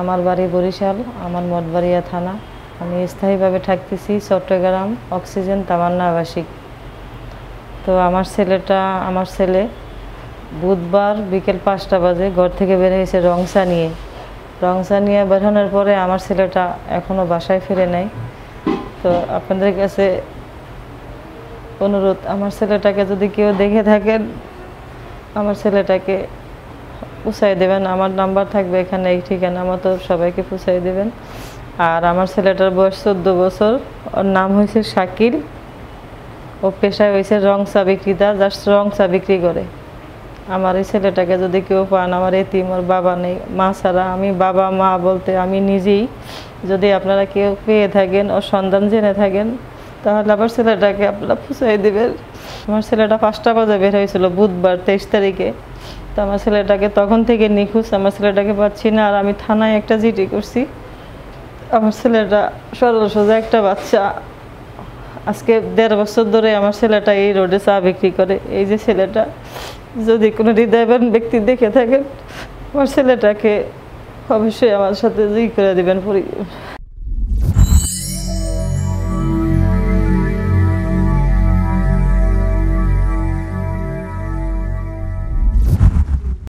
আমার বাড়ি বরিশাল, আমার মঠবাড়িয়া থানা। আমি স্থায়ীভাবে থাকতেছি চট্টগ্রাম অক্সিজেন তামান্না আবাসিক। তো আমার ছেলেটা, আমার ছেলে বুধবার বিকেল পাঁচটা বাজে ঘর থেকে বের হয়েছে রংসা নিয়ে। রংসা নিয়ে বেরোনোর পরে আমার ছেলেটা এখনও বাসায় ফিরে নাই। তো আপনাদের কাছে অনুরোধ, আমার ছেলেটাকে যদি কেউ দেখে থাকেন, আমার ছেলেটাকে পুষাই দেবেন, আমার নাম্বার থাকবে এখানে, এই ঠিকানা মতো সবাইকে পুষাই দেবেন। আর আমার ছেলেটার বয়স চোদ্দ বছর, ওর নাম হয়েছে শাকিল। ও পেশায় হয়েছে রং চা বিক্রেতা, জাস্ট রং চা বিক্রি করে। আমার এই ছেলেটাকে যদি কেউ পান, আমার এতিম, ওর বাবা নেই। মা ছাড়া আমি বাবা, মা বলতে আমি নিজেই, যদি আপনারা কেউ পেয়ে থাকেন ও সন্ধান জেনে থাকেন, তাহলে আবার ছেলেটাকে আপনারা পুষাই দেবেন। আমার ছেলেটা পাঁচটা বাজে বের হয়েছিল বুধবার তেইশ তারিখে। তো আমার ছেলেটাকে তখন থেকে নিখোঁজ, আমার ছেলেটাকে পাচ্ছি না। আর আমি থানায় একটা জিডি করছি। আমার ছেলেটা সরল সোজা একটা বাচ্চা। আজকে দেড় বছর ধরে আমার ছেলেটা এই রোডে চা বিক্রি করে। এই যে ছেলেটা, যদি কোনো হৃদয়বান ব্যক্তি দেখে থাকেন, আমার ছেলেটাকে অবশ্যই আমার সাথে ই করে দেবেন, পরি